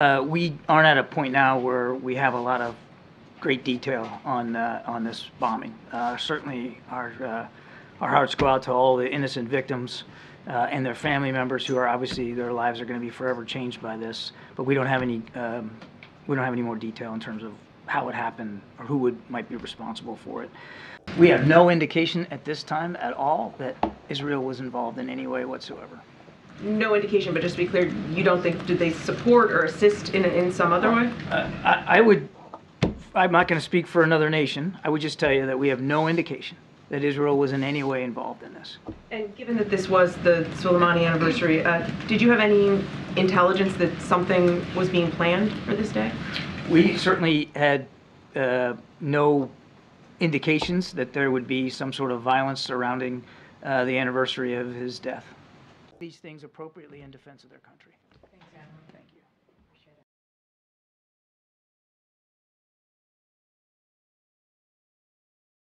Uh, we aren't at a point now where we have a lot of great detail on, uh, on this bombing. Uh, certainly, our, uh, our hearts go out to all the innocent victims uh, and their family members who are obviously, their lives are going to be forever changed by this. But we don't have any, um, we don't have any more detail in terms of how it happened or who would, might be responsible for it. We have no indication at this time at all that Israel was involved in any way whatsoever. No indication, but just to be clear, you don't think, did they support or assist in, in some other way? Uh, I, I would, I'm not going to speak for another nation. I would just tell you that we have no indication that Israel was in any way involved in this. And given that this was the Soleimani anniversary, uh, did you have any intelligence that something was being planned for this day? We certainly had uh, no indications that there would be some sort of violence surrounding uh, the anniversary of his death these things appropriately in defense of their country. Thanks, Thank you.